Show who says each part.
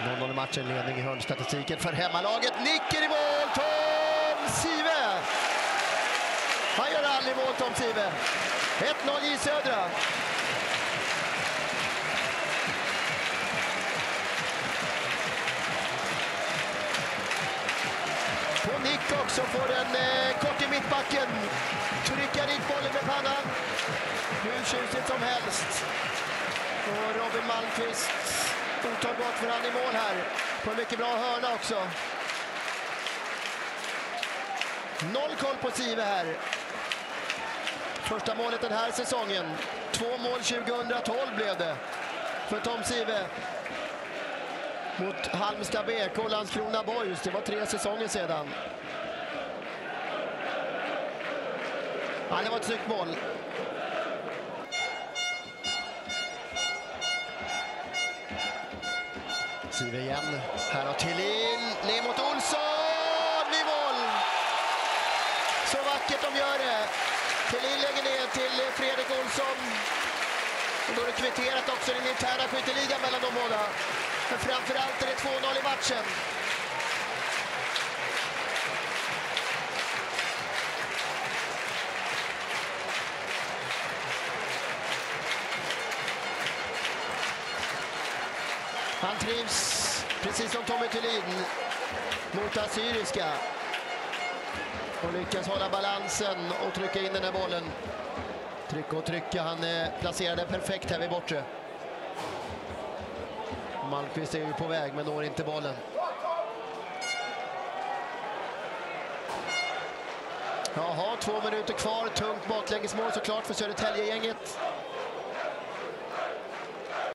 Speaker 1: 0-0 i matchen, ledning i hörnstatistiken för hemmalaget. Nicker i mål, Tom Sive! Han gör aldrig mål, Tom Sive. 1-0 J Södra. På nick också, får den eh, kort i mittbacken. Trycka dit bollen med pannan. Hur tjusigt som helst. Och Robin Malmqvist, otagbart för han i mål här. På en mycket bra hörna också. Noll koll på Sive här. Första målet den här säsongen. Två mål 2012 blev det för Tom Sive. Mot Halmstad BK och Landskrona Boys. Det var tre säsonger sedan. Ja, det var ett snyggt mål. Offensiv igen. Här har Thelin. Ner mot Olsson. Ny mål! Så vackert de gör det. Thelin lägger ner till Fredrik Olsson. Och då är det kvitterat också i den interna skytteligan mellan de båda. Men framförallt är det 2-0 i matchen. Han trivs, precis som Tommy Thulin, mot Assyriska. Och lyckas hålla balansen och trycka in den här bollen. Trycka och trycka, han eh, placerade perfekt här vid bortre. Malmqvist är ju på väg men når inte bollen. Jaha, två minuter kvar. Tungt baklängesmål såklart för Södertälje-gänget.